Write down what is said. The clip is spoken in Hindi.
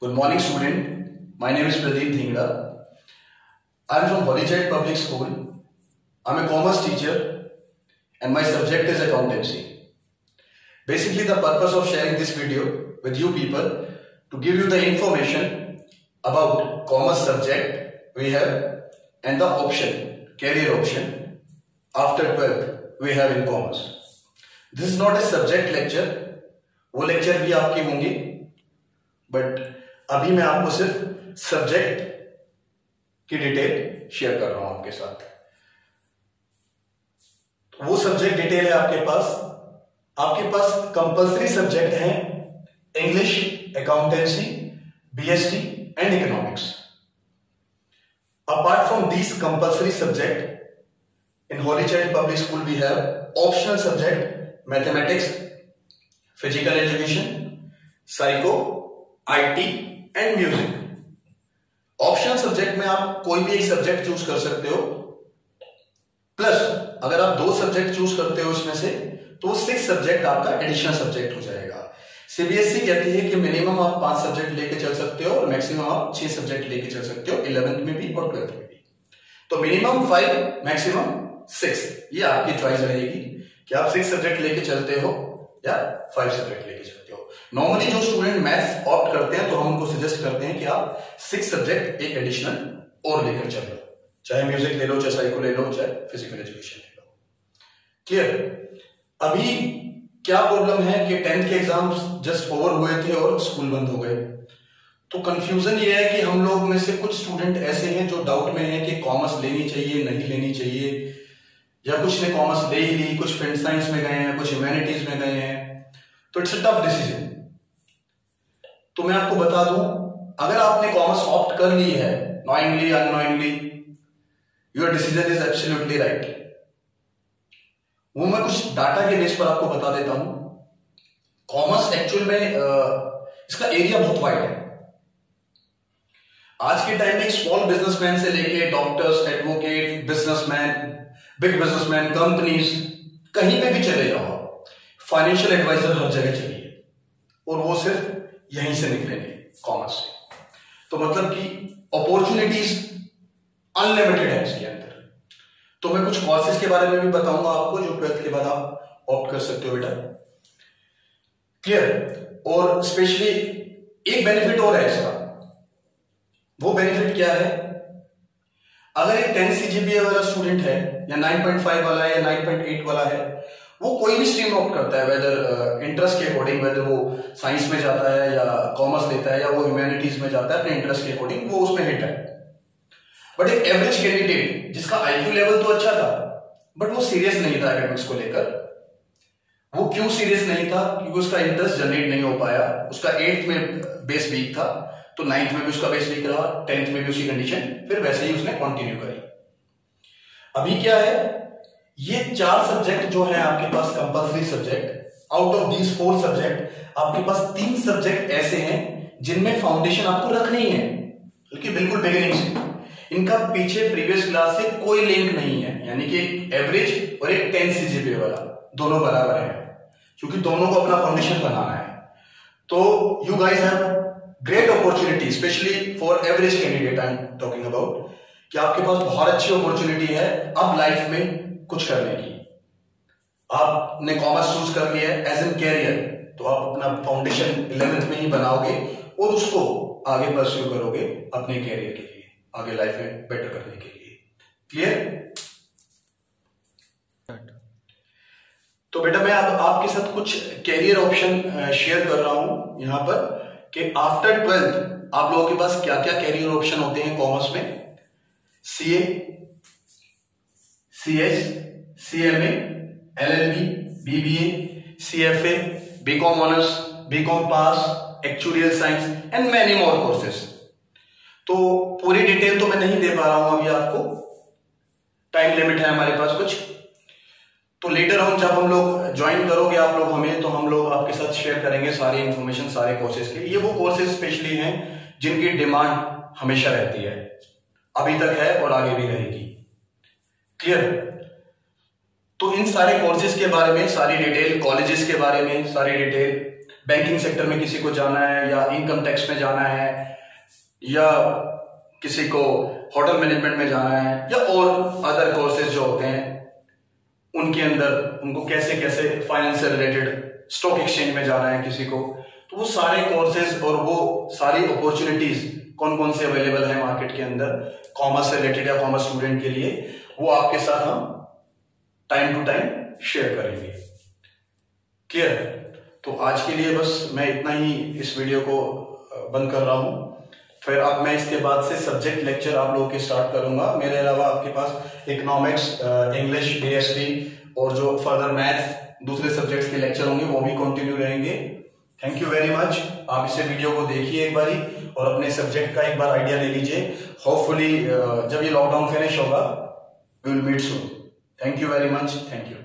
Good morning, student. My name is Pradeep Dhingra. I am from Holychild Public School. I'm a commerce teacher and my subject is accountancy. Basically, the purpose of sharing this video with you people to give you the information about commerce subject we have and the option, career option after 12th we have in commerce. This is not a subject lecture. वो लेक्चर भी आपके होंगे बट अभी मैं आपको सिर्फ़ सब्जेक्ट की डिटेल शेयर कर रहा हूँ आपके साथ। वो सब्जेक्ट डिटेल है आपके पास। आपके पास कंपलसरी सब्जेक्ट है English accountancy BST and economics apart from this compulsory subject in holy child public school we have optional subject mathematics physical education psycho IT and music optional subject में आप कोई भी एक सब्जेक्ट चूज़ कर सकते हो. प्लस अगर आप दो सब्जेक्ट चूज़ करते हो इसमें से तो सिक्स सब्जेक्ट आपका एडिशनल सब्जेक्ट हो जाएगा. सीबीएसई e कहती है कि मिनिमम आप पाँच सब्जेक्ट लेके चल सकते हो और मैक्सिमम आप छह सब्जेक्ट लेके चल सकते हो इलेवेंथ में भी और ट्वेल्थ में भी. तो मिनिमम फाइव मैक्सिमम सिक्स ये आपकी चॉइस रहेगी कि आप सिक्स सब्जेक्ट लेके चलते हो या फाइव सब्जेक्ट लेके चलते हो। नॉर्मली जो स्टूडेंट मैथ्स ऑप्ट करते हैं तो हम उनको सजेस्ट करते हैं कि आप सिक्स सब्जेक्ट एक एडिशनल और लेकर चल। लो चाहे म्यूज़िक ले लो, चाहे साइको ले लो, चाहे फ़िज़िकल एजुकेशन ले लो। क्लियर अभी क्या प्रॉब्लम है कि टेंथ के एग्ज़ाम्स जस्ट ओवर हुए थे और स्कूल बंद हो गए। तो कंफ्यूजन ये है कि हम लोग में से कुछ स्टूडेंट ऐसे हैं जो डाउट में हैं कि कॉमर्स लेनी चाहिए, नहीं लेनी चाहिए। या कुछ ने कॉमर्स ले ही ली, कुछ फ्रेंड साइंस में गए हैं, कुछ ह्यूमैनिटीज में गए हैं तो इट्स अ टफ डिसीज़न तो मैं आपको बता दूँ, अगर आपने कॉमर्स ऑप्ट कर ली है knowingly unknowingly your decision is absolutely right वो मैं कुछ डाटा के बेस पर आपको बता देता हूँ. कॉमर्स एक्चुअल में इसका एरिया बहुत वाइड है. आज के टाइम में स्मॉल बिजनेसमैन से लेके doctors advocate businessman big businessman companies, कहीं पे भी चले जाओ फाइनेंशियल एडवाइजर हर जगह चाहिए। और वो सिर्फ़ यहीं से निकलेंगे कॉमर्स से। तो मतलब कि अपॉर्चुनिटीज़ अनलिमिटेड है इसके अंदर। तो मैं कुछ कोर्सेज के बारे में भी बताऊँगा आपको, जो ट्वेल्थ के बाद आप ऑप्ट कर सकते हो बेटा। क्लियर और स्पेशली एक बेनिफिट और है इसका। वो बेनिफिट क्या है? अगर एक टेन सीजीपीए वाला स्टूडेंट है या 9.5 वाला है या 9.8 वाला है वो कोई भी स्ट्रीम ऑप्ट करता है वेदर इंटरेस्ट uh, के अकॉर्डिंग वेदर वो साइंस में जाता है या कॉमर्स लेता है या वो ह्यूमैनिटीज में जाता है अपने इंटरेस्ट के अकॉर्डिंग वो उसमें हिट है। बट एक एवरेज कैंडिडेट जिसका आईक्यू लेवल तो अच्छा था बट वो सीरियस नहीं था एकेडमिक्स को लेकर वो क्यों सीरियस नहीं था? क्योंकि उसका इंटरेस्ट जनरेट नहीं हो पाया उसका एट्थ में बेस वीक था तो नाइन्थ में भी उसका बेस वीक रहा टेंथ में भी उसकी कंडीशन फिर वैसे ही उसने कंटिन्यू करी। अभी क्या है, ये चार सब्जेक्ट जो है आपके पास compulsory subject out of these four subject आपके पास तीन सब्जेक्ट ऐसे हैं जिनमें फाउंडेशन आपको रखनी है, बल्कि बिल्कुल बिगिनिंग से इनका पीछे प्रीवियस क्लास से कोई लिंक नहीं है, यानी कि एक एवरेज और एक टेन सीजीपीए वाला, दोनों बराबर है, क्योंकि दोनों को अपना फाउंडेशन बनाना है। तो you guys have great opportunity specially for average candidate I am talking about कि आपके पास बहुत अच्छी अपॉर्चुनिटी है अब लाइफ में कुछ करने की। आपने कॉमर्स चूज़ कर लिया है एज एन कैरियर तो आप अपना फाउंडेशन इलेवेंथ में ही बनाओगे और उसको आगे परस्यू करोगे अपने कैरियर के लिए, आगे लाइफ में बेटर करने के लिए। क्लियर तो बेटा मैं अब आपके साथ कुछ कैरियर ऑप्शन शेयर कर रहा हूँ यहाँ पर। कि आफ्टर ट्वेल्थ आप लोगों के पास क्या क्या कैरियर ऑप्शन होते हैं कॉमर्स में? CA C S C M L L B B B A C F A B com honours B com pass actuarial science and many more courses तो पूरी डिटेल तो मैं नहीं दे पा रहा हूँ अभी आपको। टाइम लिमिट है हमारे पास कुछ। तो लेटर ऑन जब हम लोग ज्वाइन करोगे आप लोग हमें तो हम लोग आपके साथ शेयर करेंगे सारी इंफॉर्मेशन सारे कोर्सेज के। ये वो कोर्सेज स्पेशली हैं जिनकी डिमांड हमेशा रहती है। अभी तक है और आगे भी रहेगी। क्लियर तो इन सारे कोर्सेज के बारे में, सारी डिटेल कॉलेजेस के बारे में, सारी डिटेल बैंकिंग सेक्टर में किसी को जाना है या इनकम टैक्स में जाना है, या किसी को होटल मैनेजमेंट में जाना है, या और अदर कोर्सेज जो होते हैं उनके अंदर उनको कैसे कैसे फाइनेंस से रिलेटेड स्टॉक एक्सचेंज में जाना है किसी को। तो वो सारे कोर्सेज और वो सारी अपॉर्चुनिटीज़ कौन कौन से अवेलेबल है मार्केट के अंदर कॉमर्स से रिलेटेड या कॉमर्स स्टूडेंट के लिए, वो आपके साथ हम टाइम टू टाइम शेयर करेंगे। क्लियर तो आज के लिए बस मैं इतना ही इस वीडियो को बंद कर रहा हूँ। फिर अब मैं इसके बाद से सब्जेक्ट लेक्चर आप लोगों के स्टार्ट करूँगा। मेरे अलावा आपके पास इकोनॉमिक्स इंग्लिश डीएसटी और जो फर्दर मैथ्स दूसरे सब्जेक्ट्स के लेक्चर होंगे, वो भी कंटिन्यू रहेंगे। थैंक यू वेरी मच आप इसे वीडियो को देखिए एक बारी और अपने सब्जेक्ट का एक बार आइडिया ले लीजिए। होपफुली जब ये लॉकडाउन फिनिश होगा we will meet soon thank you very much thank you